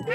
Woo!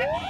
Woo!